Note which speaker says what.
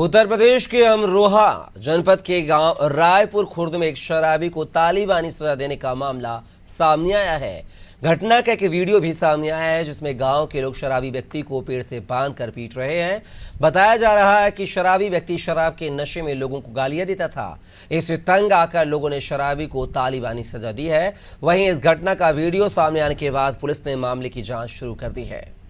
Speaker 1: उत्तर प्रदेश के अमरोहा जनपद के गांव रायपुर खुर्द में एक शराबी को तालिबानी सजा देने का मामला सामने आया है घटना का एक वीडियो भी सामने आया है जिसमें गांव के लोग शराबी व्यक्ति को पेड़ से बांध कर पीट रहे हैं बताया जा रहा है कि शराबी व्यक्ति शराब के नशे में लोगों को गालियां देता था इसे तंग आकर लोगों ने शराबी को तालिबानी सजा दी है वहीं इस घटना का वीडियो सामने आने के बाद पुलिस ने मामले की जाँच शुरू कर दी है